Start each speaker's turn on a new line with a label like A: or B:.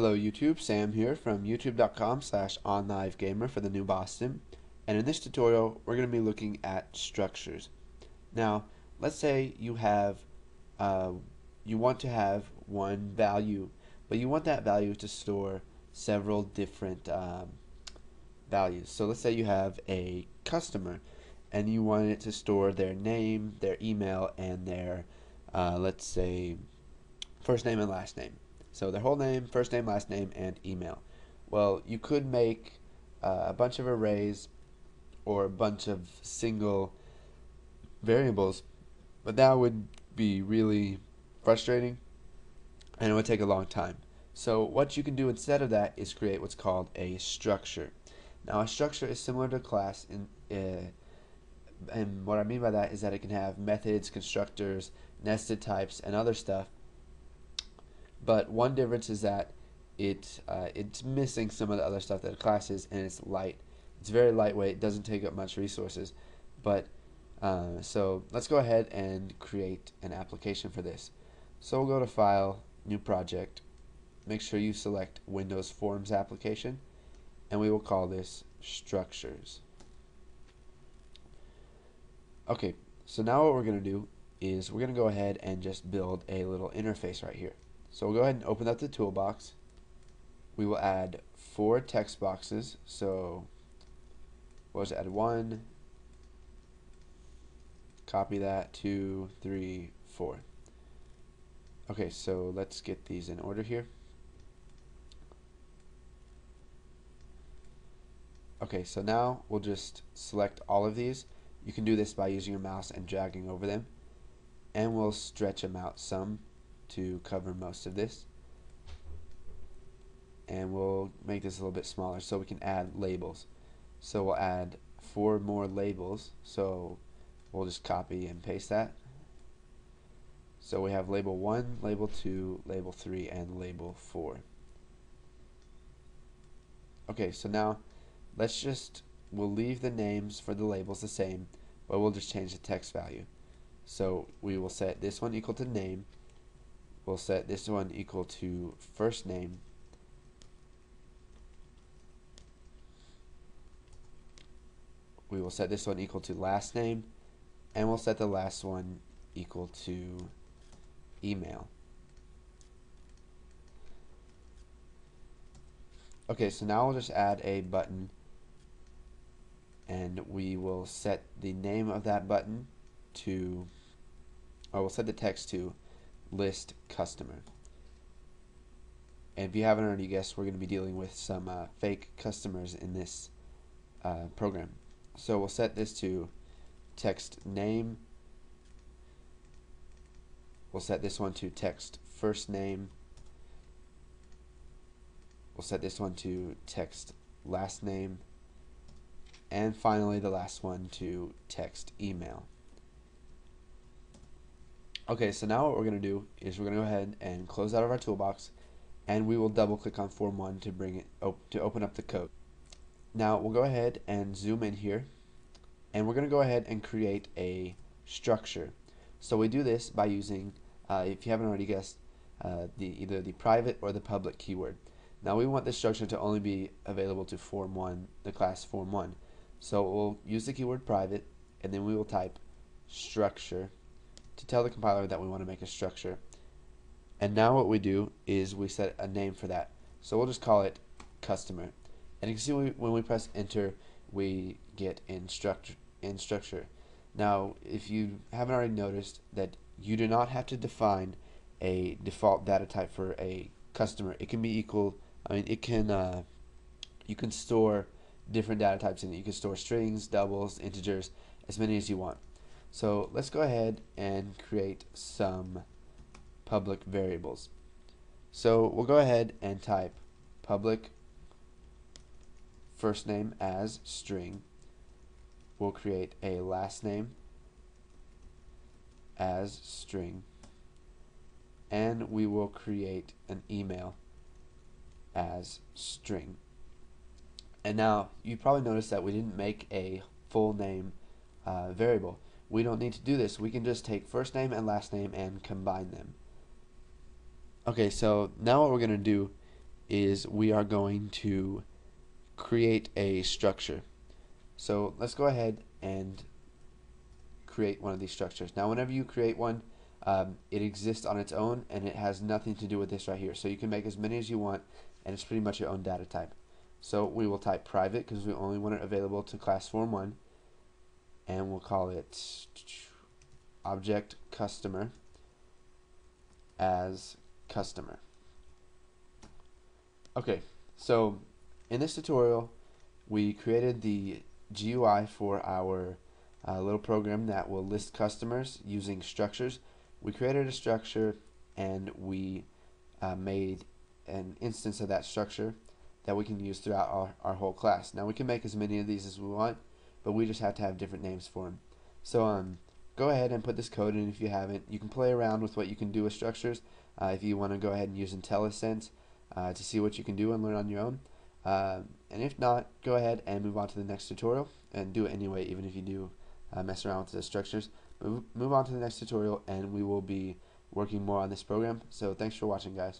A: Hello YouTube, Sam here from youtube.com slash onlivegamer for the new Boston. And in this tutorial, we're going to be looking at structures. Now, let's say you have, uh, you want to have one value, but you want that value to store several different um, values. So let's say you have a customer and you want it to store their name, their email, and their, uh, let's say, first name and last name. So their whole name, first name, last name, and email. Well, you could make uh, a bunch of arrays or a bunch of single variables, but that would be really frustrating and it would take a long time. So what you can do instead of that is create what's called a structure. Now a structure is similar to a class in uh, and what I mean by that is that it can have methods, constructors, nested types, and other stuff but one difference is that it uh, it's missing some of the other stuff that a class is, and it's light. It's very lightweight. It Doesn't take up much resources. But uh, so let's go ahead and create an application for this. So we'll go to File, New Project. Make sure you select Windows Forms application, and we will call this Structures. Okay, so now what we're going to do is we're going to go ahead and just build a little interface right here. So we'll go ahead and open up the toolbox. We will add four text boxes. So we'll just add one, copy that, two, three, four. Okay, so let's get these in order here. Okay, so now we'll just select all of these. You can do this by using your mouse and dragging over them. And we'll stretch them out some to cover most of this. And we'll make this a little bit smaller so we can add labels. So we'll add four more labels. So we'll just copy and paste that. So we have label 1, label 2, label 3, and label 4 okay so now let's just we'll leave the names for the labels the same but we'll just change the text value. So we will set this one equal to name we'll set this one equal to first name. We will set this one equal to last name and we'll set the last one equal to email. Okay so now we'll just add a button and we will set the name of that button to or we'll set the text to list customer. And if you haven't already guessed, we're going to be dealing with some uh, fake customers in this uh, program. So we'll set this to text name. We'll set this one to text first name. We'll set this one to text last name. And finally the last one to text email. Okay, so now what we're going to do is we're going to go ahead and close out of our toolbox and we will double click on form 1 to bring it op to open up the code. Now we'll go ahead and zoom in here and we're going to go ahead and create a structure. So we do this by using, uh, if you haven't already guessed, uh, the either the private or the public keyword. Now we want this structure to only be available to form 1, the class form 1. So we'll use the keyword private and then we will type structure to tell the compiler that we want to make a structure. And now what we do is we set a name for that. So we'll just call it customer. And you can see when we, when we press enter, we get end structure. End structure. Now, if you haven't already noticed that you do not have to define a default data type for a customer. It can be equal. I mean, it can. Uh, you can store different data types in it. You can store strings, doubles, integers, as many as you want. So let's go ahead and create some public variables. So we'll go ahead and type public first name as string. We'll create a last name as string. And we will create an email as string. And now you probably noticed that we didn't make a full name uh, variable. We don't need to do this. We can just take first name and last name and combine them. Okay, so now what we're going to do is we are going to create a structure. So let's go ahead and create one of these structures. Now whenever you create one, um, it exists on its own and it has nothing to do with this right here. So you can make as many as you want and it's pretty much your own data type. So we will type private because we only want it available to class form 1 and we'll call it object customer as customer. Okay, so in this tutorial we created the GUI for our uh, little program that will list customers using structures. We created a structure and we uh, made an instance of that structure that we can use throughout our, our whole class. Now we can make as many of these as we want, but we just have to have different names for them. So um, go ahead and put this code in if you haven't. You can play around with what you can do with structures. Uh, if you want to go ahead and use IntelliSense uh, to see what you can do and learn on your own. Uh, and if not, go ahead and move on to the next tutorial and do it anyway, even if you do uh, mess around with the structures. Move, move on to the next tutorial and we will be working more on this program. So thanks for watching guys.